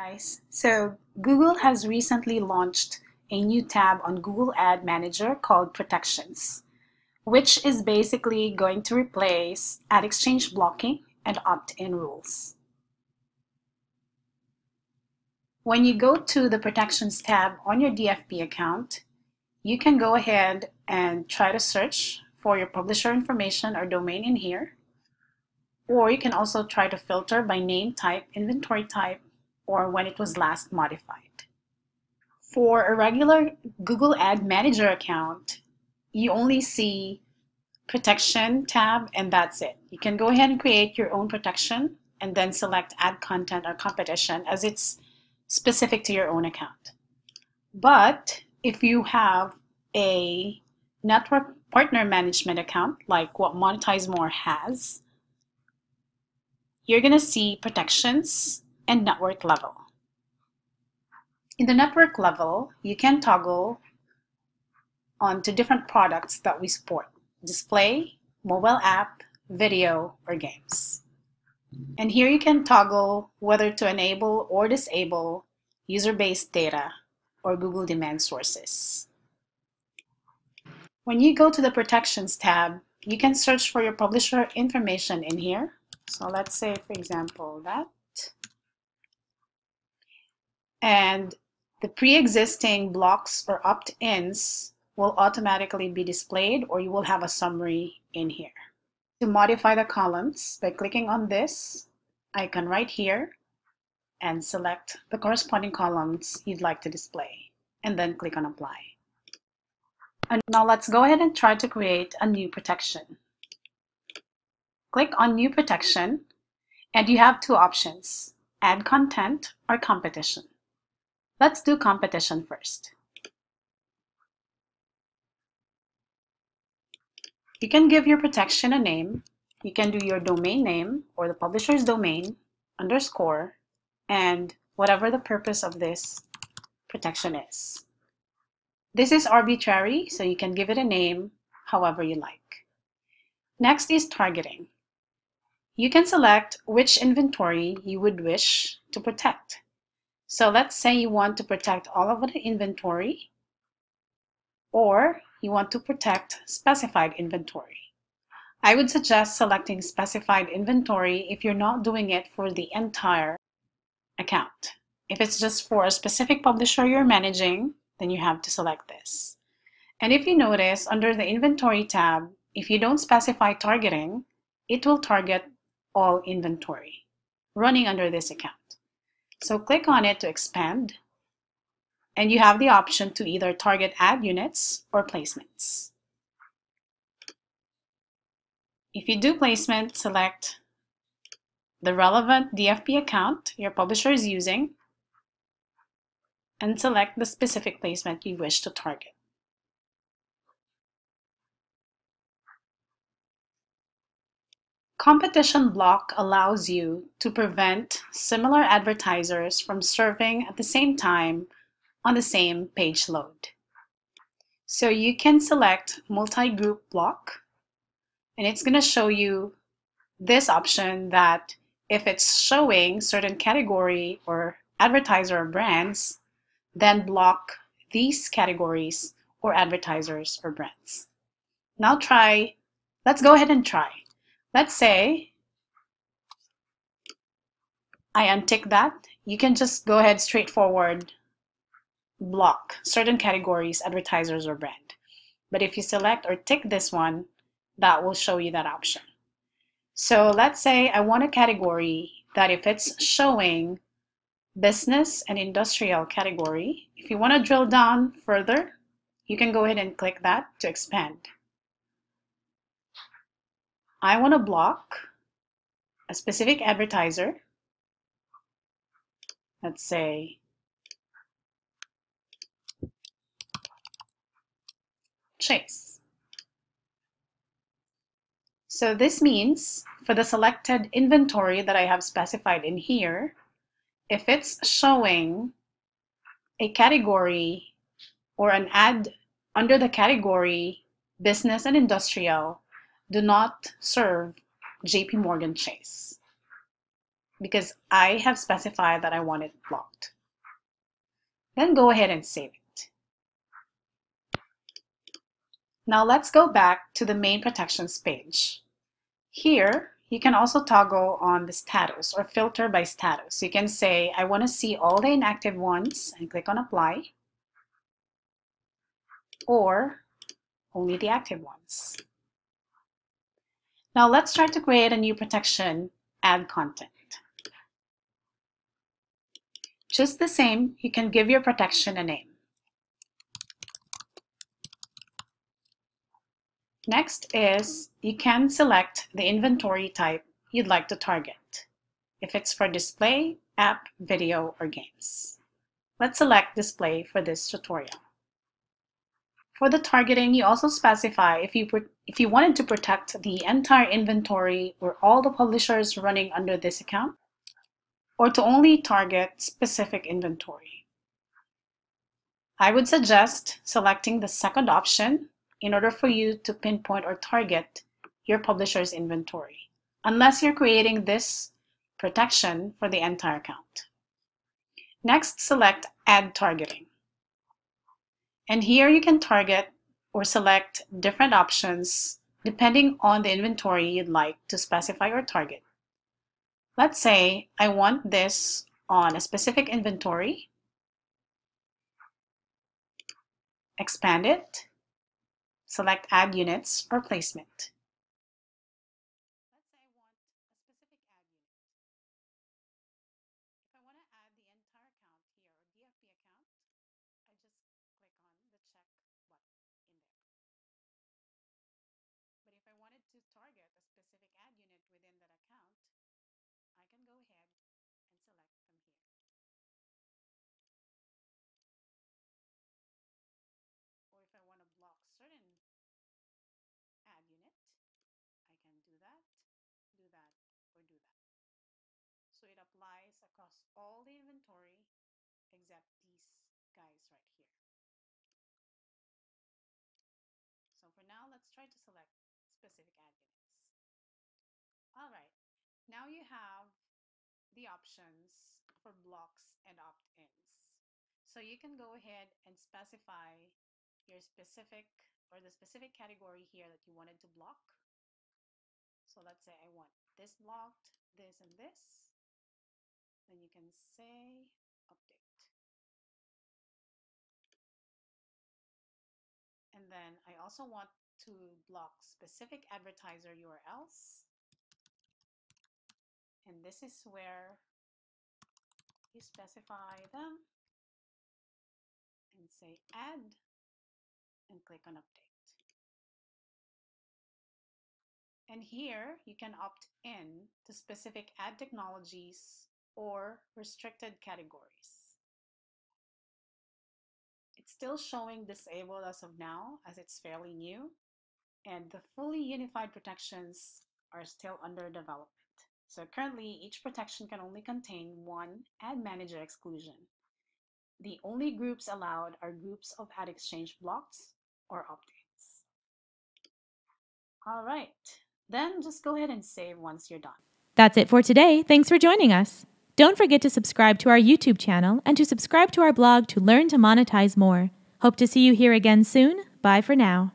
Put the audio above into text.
guys, so Google has recently launched a new tab on Google Ad Manager called Protections, which is basically going to replace ad exchange blocking and opt-in rules. When you go to the Protections tab on your DFP account, you can go ahead and try to search for your publisher information or domain in here. Or you can also try to filter by name type, inventory type, or when it was last modified. For a regular Google Ad Manager account, you only see protection tab and that's it. You can go ahead and create your own protection and then select ad content or competition as it's specific to your own account. But if you have a network partner management account like what Monetize More has, you're going to see protections and network level. In the network level, you can toggle onto different products that we support. Display, mobile app, video, or games. And here you can toggle whether to enable or disable user-based data or Google demand sources. When you go to the Protections tab, you can search for your publisher information in here. So let's say, for example, that and the pre-existing blocks or opt-ins will automatically be displayed or you will have a summary in here. To modify the columns by clicking on this icon right here and select the corresponding columns you'd like to display and then click on apply. And now let's go ahead and try to create a new protection. Click on new protection and you have two options, ad content or competition. Let's do competition first. You can give your protection a name. You can do your domain name or the publisher's domain, underscore, and whatever the purpose of this protection is. This is arbitrary, so you can give it a name however you like. Next is targeting. You can select which inventory you would wish to protect. So let's say you want to protect all of the inventory or you want to protect specified inventory. I would suggest selecting specified inventory if you're not doing it for the entire account. If it's just for a specific publisher you're managing, then you have to select this. And if you notice under the inventory tab, if you don't specify targeting, it will target all inventory running under this account. So click on it to expand. And you have the option to either target ad units or placements. If you do placement, select the relevant DFP account your publisher is using and select the specific placement you wish to target. Competition block allows you to prevent similar advertisers from serving at the same time on the same page load. So you can select multi-group block and it's going to show you this option that if it's showing certain category or advertiser or brands, then block these categories or advertisers or brands. Now try, let's go ahead and try. Let's say I untick that. You can just go ahead straightforward block certain categories, advertisers or brand. But if you select or tick this one, that will show you that option. So let's say I want a category that if it's showing business and industrial category, if you want to drill down further, you can go ahead and click that to expand. I want to block a specific advertiser. Let's say Chase. So this means for the selected inventory that I have specified in here, if it's showing a category or an ad under the category business and industrial, do not serve JP Morgan Chase. because I have specified that I want it blocked. Then go ahead and save it. Now let's go back to the main protections page. Here, you can also toggle on the status or filter by status. You can say, I want to see all the inactive ones and click on apply or only the active ones. Now let's try to create a new protection, ad content. Just the same, you can give your protection a name. Next is you can select the inventory type you'd like to target, if it's for display, app, video, or games. Let's select display for this tutorial. For the targeting, you also specify if you, if you wanted to protect the entire inventory or all the publishers running under this account, or to only target specific inventory. I would suggest selecting the second option in order for you to pinpoint or target your publisher's inventory, unless you're creating this protection for the entire account. Next, select Add Targeting. And here you can target or select different options depending on the inventory you'd like to specify or target. Let's say I want this on a specific inventory. Expand it. Select Ad Units or Placement. So it applies across all the inventory except these guys right here. So for now, let's try to select specific ad units. All right, now you have the options for blocks and opt-ins. So you can go ahead and specify your specific or the specific category here that you wanted to block. So let's say I want this blocked, this and this then you can say update. And then I also want to block specific advertiser URLs. And this is where you specify them and say add and click on update. And here you can opt in to specific ad technologies or restricted categories. It's still showing disabled as of now as it's fairly new and the fully unified protections are still under development. So currently each protection can only contain one ad manager exclusion. The only groups allowed are groups of ad exchange blocks or opt-ins. All right, then just go ahead and save once you're done. That's it for today. Thanks for joining us. Don't forget to subscribe to our YouTube channel and to subscribe to our blog to learn to monetize more. Hope to see you here again soon. Bye for now.